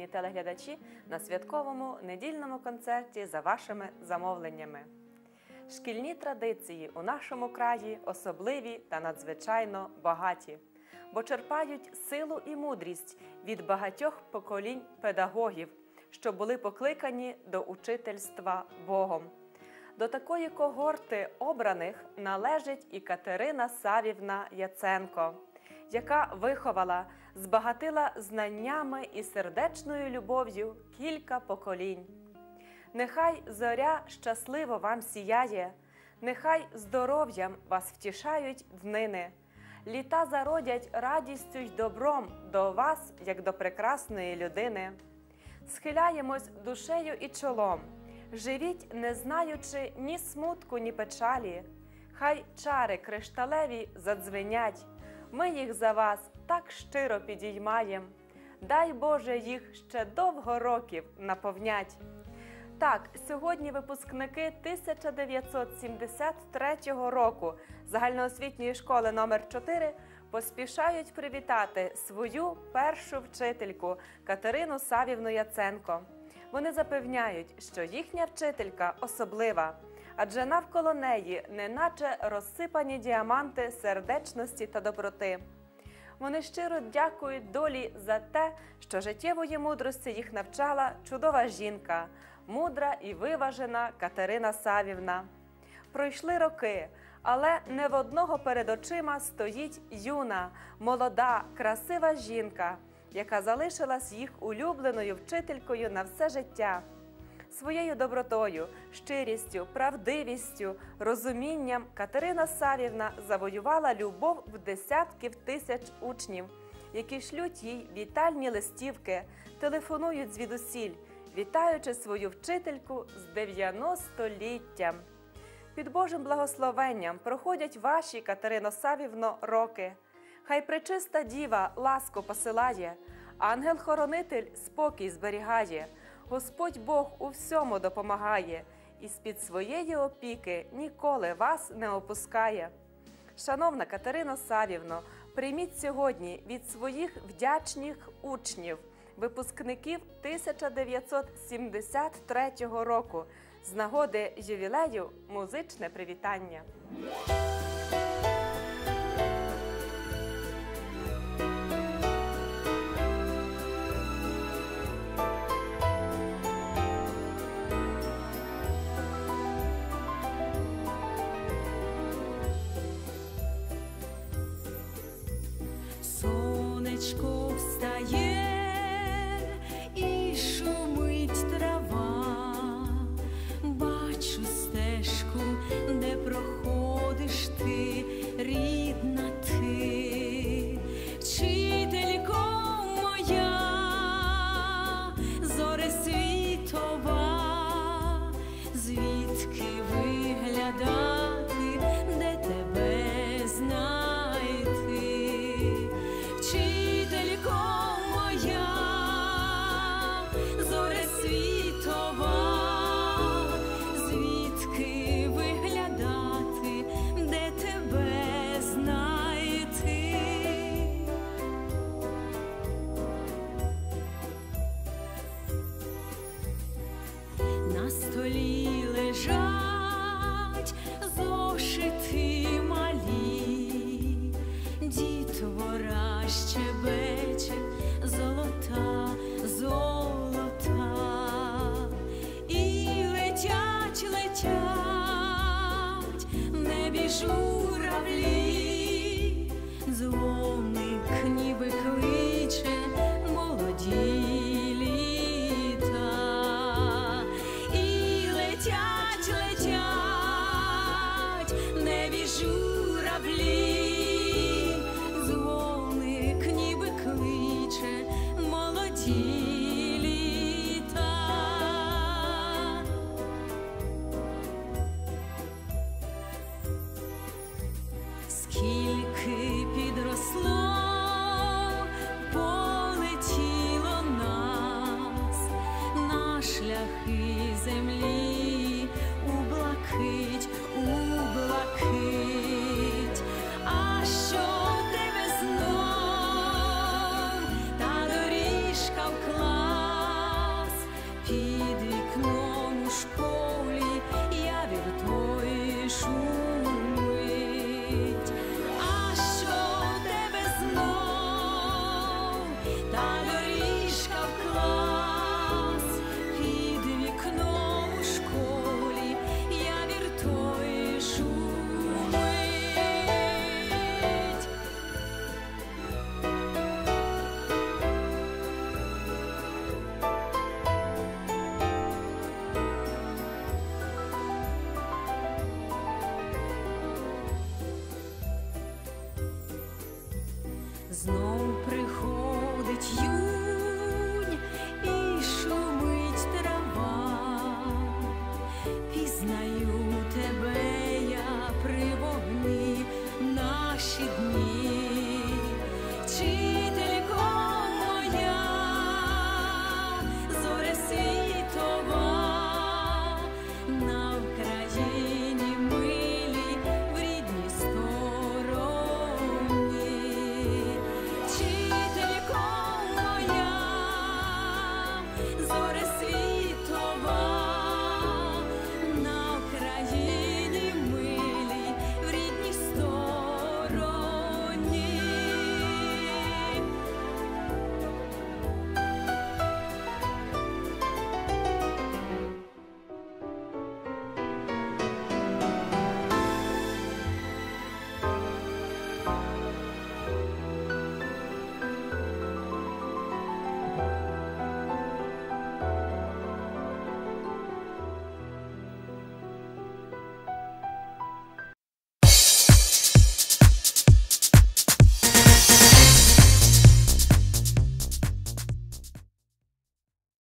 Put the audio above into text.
шановні телеглядачі, на святковому недільному концерті за вашими замовленнями. Шкільні традиції у нашому краї особливі та надзвичайно багаті, бо черпають силу і мудрість від багатьох поколінь педагогів, що були покликані до учительства Богом. До такої когорти обраних належить і Катерина Савівна Яценко, яка виховала, збагатила знаннями і сердечною любов'ю кілька поколінь. Нехай зоря щасливо вам сіяє, нехай здоров'ям вас втішають днини, літа зародять радістю й добром до вас, як до прекрасної людини. Схиляємось душею і чолом, живіть, не знаючи ні смутку, ні печалі. Хай чари кришталеві задзвенять, ми їх за вас так щиро підіймаєм. Дай Боже їх ще довго років наповнять. Так, сьогодні випускники 1973 року загальноосвітньої школи номер 4 поспішають привітати свою першу вчительку Катерину Савівну Яценко. Вони запевняють, що їхня вчителька особлива, адже навколо неї неначе розсипані діаманти сердечності та доброти. Вони щиро дякують долі за те, що життєвої мудрості їх навчала чудова жінка, мудра і виважена Катерина Савівна. Пройшли роки, але не в одного перед очима стоїть юна, молода, красива жінка, яка залишилась їх улюбленою вчителькою на все життя. Своєю добротою, щирістю, правдивістю, розумінням Катерина Савівна завоювала любов в десятків тисяч учнів, які шлють їй вітальні листівки, телефонують звідусіль, вітаючи свою вчительку з 90-літтям. Під Божим благословенням проходять ваші, Катерино Савівно, роки. Хай пречиста діва ласку посилає, ангел-хоронитель спокій зберігає. Господь Бог у всьому допомагає і з-під своєї опіки ніколи вас не опускає. Шановна Катерино Савівно, прийміть сьогодні від своїх вдячних учнів, випускників 1973 року з нагоди ювілею музичне привітання. Вчителько моя, журавлі. шляхи землі. знов приходить юнь і шумить трава, пізнаю тебе я при вогні наші дні.